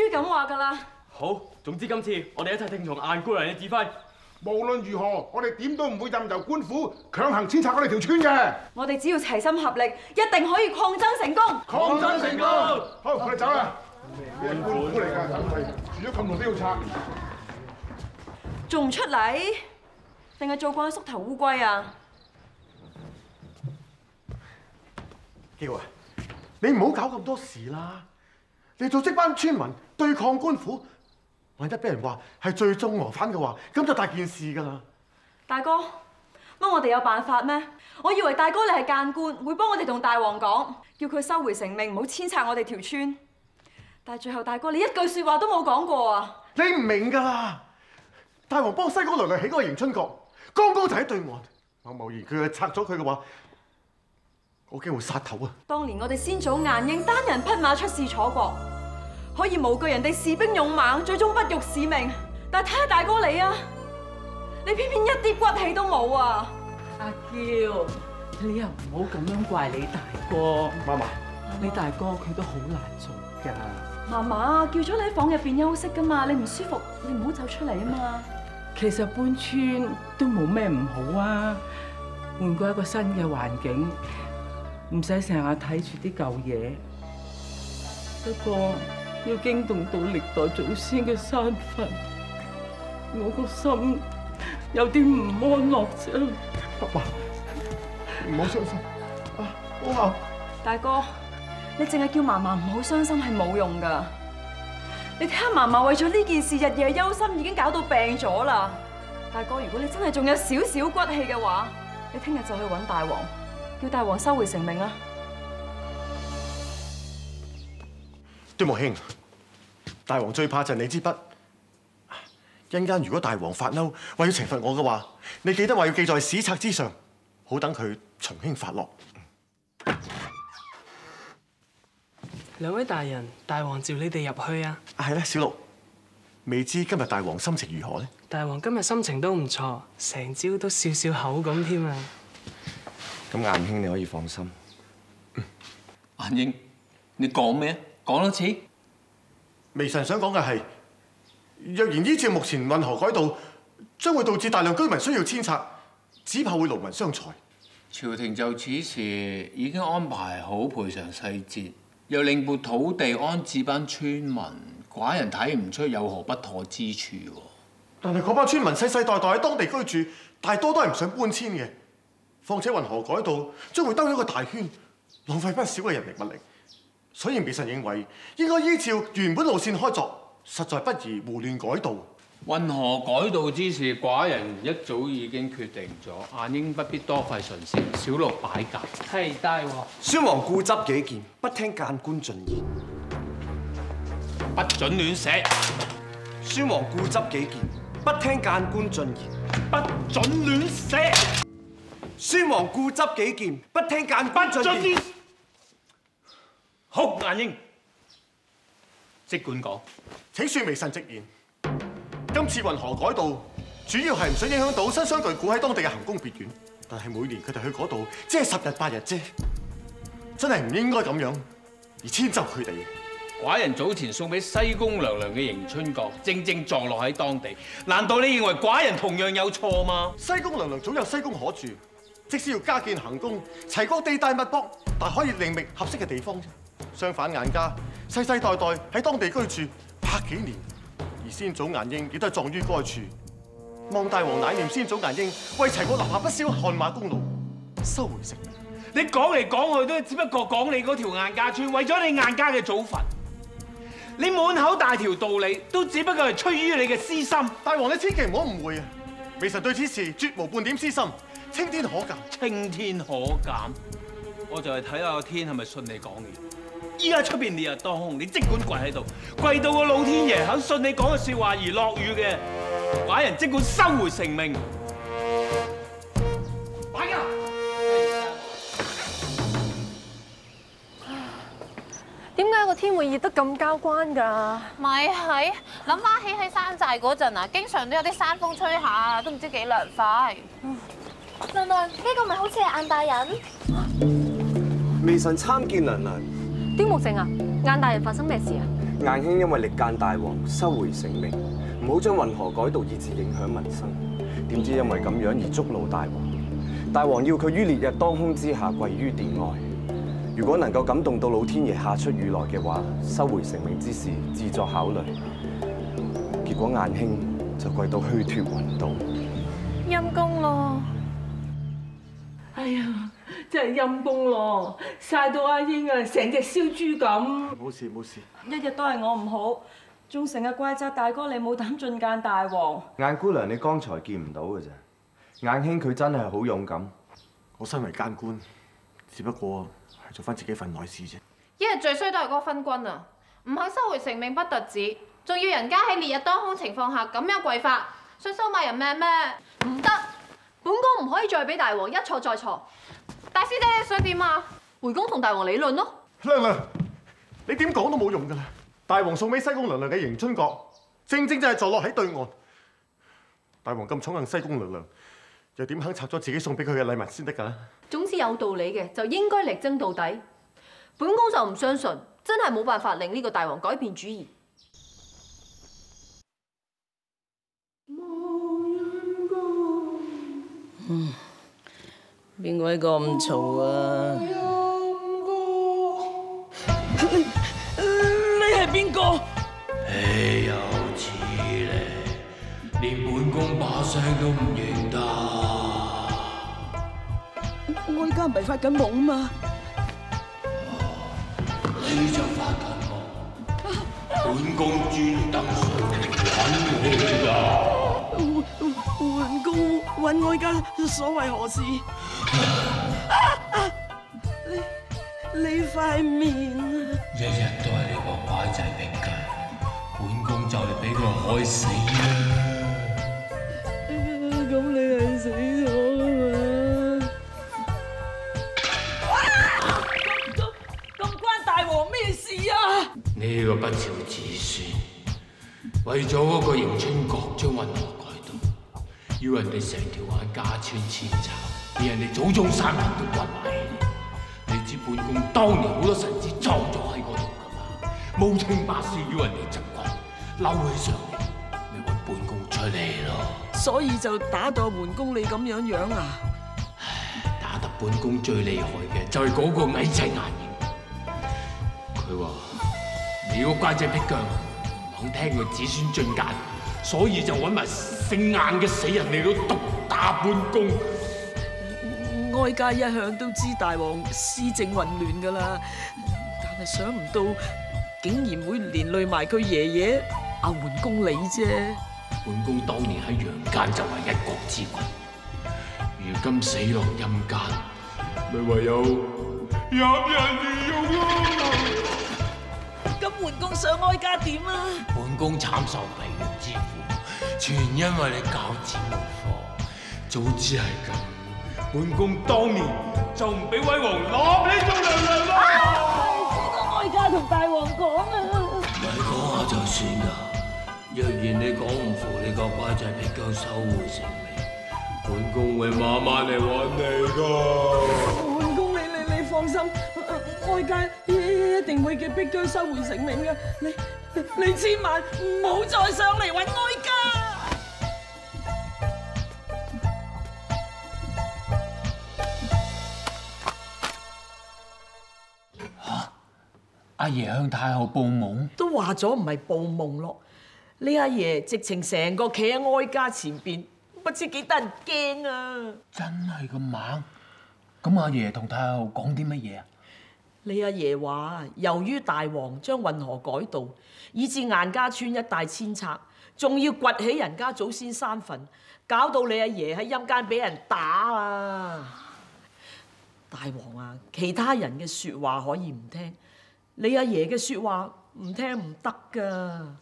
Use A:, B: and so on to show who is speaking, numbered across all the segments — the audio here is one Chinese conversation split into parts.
A: 於咁話㗎啦。
B: 好，總之今次我哋一齊聽從晏姑娘嘅指揮。
C: 無論如何，我哋點都唔會任由官府強行遷拆我哋條村嘅。
A: 我哋只要齊心合力，一定可以抗爭成功。
C: 抗爭成功！好，我哋走啦。咩官府嚟㗎？等佢住咗咁耐都要拆。
A: 仲唔出嚟？定係做慣縮頭烏龜啊？
D: 基哥啊，你唔好搞咁多事啦！你組織班村民對抗官府，萬一俾人話係最終謀反嘅話，咁就大件事㗎啦！
A: 大哥，乜我哋有辦法咩？我以為大哥你係間官，會幫我哋同大王講，叫佢收回成命，唔好遷拆我哋條村。但係最後大哥你一句説話都冇講過啊！
D: 你唔明㗎啦！大王幫西哥娘娘起嗰個迎春閣，剛剛就喺對岸，貿貿然佢去拆咗佢嘅話，我驚會殺頭啊！
A: 當年我哋先祖晏嬰單人匹馬出使楚國，可以無懼人哋士兵勇猛，最終不辱使命。但係睇下大哥你啊，你偏偏一啲骨氣都冇啊！
E: 阿嬌，你又唔好咁樣怪你大哥。
D: 媽媽，
E: 你大哥佢都好難做㗎。
A: 嫲嫲叫咗你喺房入邊休息㗎嘛，你唔舒服，你唔好走出嚟啊嘛。
E: 其實搬村都冇咩唔好啊，換過一個新嘅環境，唔使成日睇住啲舊嘢。不過要驚動到歷代祖先嘅山墳，我個心有啲唔安樂啫。
D: 爸爸，唔好傷心啊！好啊！
A: 大哥，你淨係叫嫲嫲唔好傷心係冇用㗎。你睇下嫲嫲為咗呢件事日夜憂心，已經搞到病咗啦。大哥，如果你真係仲有少少骨氣嘅話，你聽日就去揾大王，叫大王收回成命啦。
D: 端木兄，大王最怕就係你支筆。一陣間如果大王發嬲，話要懲罰我嘅話，你記得話要記在史冊之上，好等佢從輕發落。
F: 兩位大人，大王召你哋入去啊！
D: 啊，係咧，小六，未知今日大王心情如何呢？
F: 大王今日心情都唔錯，成朝都笑笑口咁添啊！
G: 咁晏兄你可以放心。
H: 晏英，你講咩？講多次。
D: 微臣想講嘅係，若然依照目前運河改道，將會導致大量居民需要遷拆，只怕會勞民傷財。
H: 朝廷就此事已經安排好賠償細節，又另撥土地安置班村民，寡人睇唔出有何不妥之處喎。
D: 但係嗰班村民世世代代喺當地居住，大多都係唔想搬遷嘅。況且運河改道將會兜一個大圈，浪費不少嘅人力物力。所以微臣認為應該依照原本路線開作，實在不宜胡亂改道。
H: 運河改道之事，寡人一早已經決定咗，晏英不必多費唇舌，小六擺解。
F: 係大王，
G: 宣王固執己見，不聽諫官進言。
H: 不准亂寫，
G: 宣王固執己見，不聽諫官進言。
H: 不准亂寫，
G: 宣王固執己見，不聽諫官進言。
H: 好，晏英，即管講。
D: 請恕微臣直言，今次運河改道主要係唔想影響到新商巨股喺當地嘅行宮別院，但係每年佢哋去嗰度只係十日八日啫，真係唔應該咁樣而遷就佢哋。
H: 寡人早前送俾西宮娘娘嘅迎春閣，正正坐落喺當地，難道你認為寡人同樣有錯嗎？
D: 西宮娘娘早有西宮可住，即使要加建行宮，齊國地大物博，但可以另覓合適嘅地方啫。相反，晏家世世代代喺當地居住百幾年，而先祖晏嬰亦都係葬於該處。望大王乃念先祖晏嬰為齊國立下不少汗馬功勞，收回成命。
H: 你講嚟講去都只不過講你嗰條晏家村，為咗你晏家嘅祖墳，你滿口大條道理，都只不過係出於你嘅私心。
D: 大王你千祈唔好誤會啊！微臣對此事絕無半點私心，青天可鑑。
H: 青天可鑑，我就係睇下個天係咪信你講嘅。依家出邊烈日當空，你即管跪喺度，跪到個老天爺肯信你講嘅説話而落雨嘅，寡人即管收回成命。擺架！
I: 點解個天會熱得咁交關㗎？
J: 咪係諗翻起喺山寨嗰陣啊，經常都有啲山風吹下，都唔知幾涼快。
I: 娘娘，呢個咪好似係晏大人？
G: 微臣參見娘娘。
I: 端木正啊，晏大人发生咩事啊？
G: 晏兄因为力谏大王，收回成命，唔好将运河改道以致影响民生。点知因为咁样而觸怒大王，大王要佢于烈日当空之下跪于殿外。如果能够感动到老天爷下出雨来嘅话，收回成命之事自作考虑。结果晏兄就跪到虚脱暈倒。
I: 阴公咯，
E: 哎呀，真係陰公咯，曬到阿英啊，成隻燒豬咁。
D: 冇事冇事。
A: 一日都係我唔好，仲成日怪責大哥你冇膽進諫大王。
G: 晏姑娘，你剛才見唔到嘅啫。晏兄佢真係好勇敢。
D: 我身為奸官，只不過係做翻自己份內事啫。
J: 一日最衰都係嗰個昏君啊！唔肯收回成命不特止，仲要人家喺烈日當空情況下咁樣跪法，想收買人命咩？
I: 唔得，本宮唔可以再俾大王一錯再錯。
J: 大師姐你想點啊？
I: 回宮同大王理論咯。
D: 娘娘，你點講都冇用㗎啦！大王送俾西宮娘娘嘅迎春閣，正正就係坐落喺對岸。大王咁寵幸西宮娘娘，又點肯拆咗自己送俾佢嘅禮物先得㗎？
I: 總之有道理嘅就應該力爭到底。本宮就唔相信，真係冇辦法令呢個大王改變主意。
E: 邊個一個咁嘈啊？你係邊個？
K: 豈有此理！連本宮把聲都唔認得。
E: 我而家唔係發緊夢嘛？
K: 你就發緊夢，本宮專登上嚟揾你㗎。
E: 桓公揾我而家所為何事？你你塊面
K: 日日都係你個乖仔逼㗎，本宮就嚟俾佢害死啦！
E: 咁你係死咗啊嘛？咁關大王咩事啊？
K: 呢個不肖子孫，為咗嗰個迎春閣將運河改道，要人哋成條玩家穿千爪，連人哋祖宗三人都掘埋起。你知本宮當年好多臣子葬咗喺嗰度噶嘛？無情百事要人哋執骨，嬲起上嚟，咪揾本宮出嚟咯。
E: 所以就打到桓公你咁樣樣啊？
K: 打得本宮最厲害嘅就係嗰個矮仔眼影。佢話：你個乖仔逼腳，唔肯聽佢子孫進谏，所以就揾埋姓晏嘅死人嚟到毒打本宮。
E: 哀家一向都知大王施政混乱噶啦，但係想唔到竟然會連累埋佢爺爺阿桓公你啫。
K: 桓公當年喺陽間就係一國之君，如今死落陰間，咪唯有任人魚肉咯。
E: 咁桓公想哀家點啊？
K: 桓公慘受病弱之苦，全因為你教子無方。早知係咁，本宮當年就唔俾威王攞你做娘娘啦。
E: 知道哀家同大王講啊！
K: 咪講下就算啦。若然你講唔服你個乖仔俾鳩收回成命，本宮會慢慢嚟揾你噶。
E: 本宫你你你放心，哀家一一定會叫碧姜收回成命嘅。你你你千萬唔好再上嚟揾哀
K: 爺向太后報夢，
E: 都話咗唔係報夢咯，你阿爺直情成個企喺哀家前邊，不知幾得人驚啊！
K: 真係咁猛？咁阿爺同太后講啲乜嘢啊？
E: 你阿爺話，由於大王將運河改道，以致晏家村一帶遷拆，仲要掘起人家祖先山墳，搞到你阿爺喺陰間俾人打啊！大王啊，其他人嘅説話可以唔聽，你阿爺嘅説話唔聽唔得噶。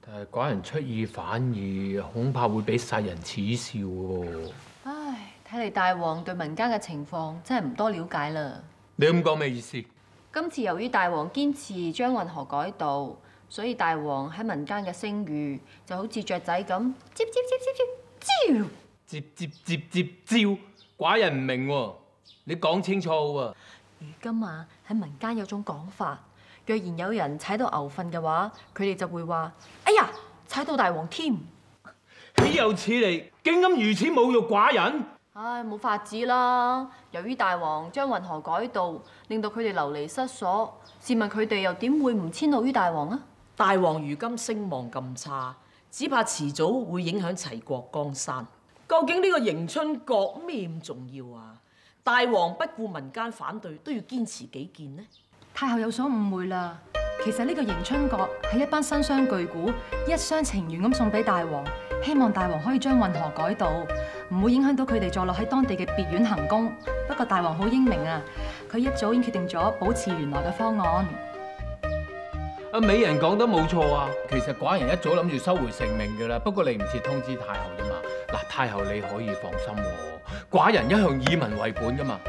K: 但係寡人出爾反爾，恐怕會俾世人恥笑喎。
I: 唉，睇嚟大王對民間嘅情況真係唔多了解啦。
K: 你咁講咩意思？
I: 今次由於大王堅持將運河改道，所以大王喺民間嘅聲譽就好似雀仔咁，接接接接接招。
K: 接接接接招，寡人唔明喎，你講清楚喎。
I: 如今啊，喺民間有種講法，若然有人踩到牛糞嘅話，佢哋就會話：哎呀，踩到大王添！
H: 豈有此理！竟敢如此侮辱寡人！
I: 唉，冇法子啦。由於大王將運河改道，令到佢哋流離失所，試問佢哋又點會唔遷怒於大王啊？
L: 大王如今聲望咁差，只怕遲早會影響齊國江山。究竟呢個迎春閣咩咁重要啊？大王不顾民間反對，都要堅持己見呢？
M: 太后有所誤會啦。其實呢個迎春閣係一班新商巨賈一廂情願咁送俾大王，希望大王可以將運河改道，唔會影響到佢哋坐落喺當地嘅別院行宮。不過大王好英明啊，佢一早已經決定咗保持原來嘅方案。
H: 阿美人講得冇錯啊！其實寡人一早諗住收回成命㗎啦，不過嚟唔切通知太后。嗱，太后你可以放心喎，寡人一向以民為本噶嘛，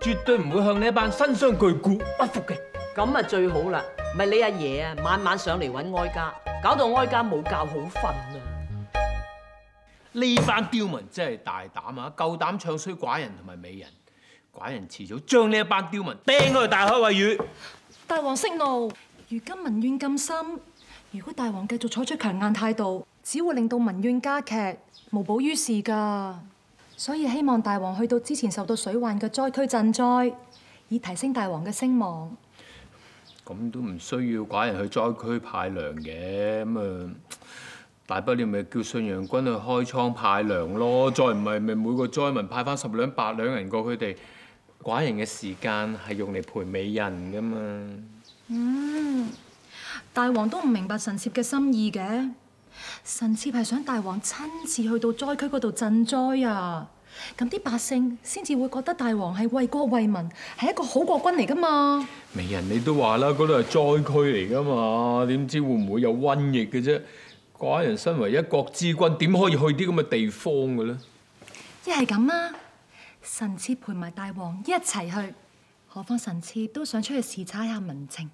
H: 絕對唔會向呢一班新商巨賈不服嘅。
L: 咁啊最好啦，咪你阿爺啊，晚晚上嚟揾哀家，搞到哀家冇覺好瞓啊！
H: 呢班刁民真係大膽啊，夠膽唱衰寡人同埋美人，寡人遲早將呢一班刁民掟開去大海餵魚。
M: 大王息怒，如今民怨咁深，如果大王繼續採取強硬態度，只會令到民怨加劇，無補於事㗎。所以希望大王去到之前受到水患嘅災區賑災，以提升大王嘅聲望。
H: 咁都唔需要寡人去災區派糧嘅，咁啊大不了咪叫信陽君去開倉派糧咯，再唔係咪每個災民派翻十兩八兩銀過佢哋。寡人嘅時間係用嚟陪美人噶嘛。
M: 嗯，大王都唔明白臣妾嘅心意嘅。臣妾係想大王親自去到災區嗰度賑災啊，咁啲百姓先至會覺得大王係為國為民，係一個好國君嚟噶嘛。
H: 美人你都話啦，嗰度係災區嚟噶嘛，點知會唔會有瘟疫嘅啫？寡人身為一國之君，點可以去啲咁嘅地方嘅咧？
M: 一係咁啊，臣妾陪埋大王一齊去，何況臣妾都想出去視察一下民情。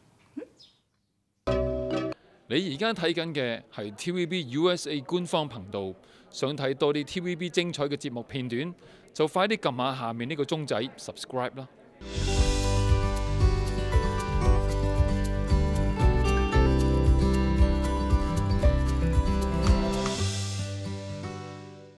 N: 你而家睇緊嘅係 TVB USA 官方頻道，想睇多啲 TVB 精彩嘅節目片段，就快啲撳下下面呢個鐘仔 subscribe 啦。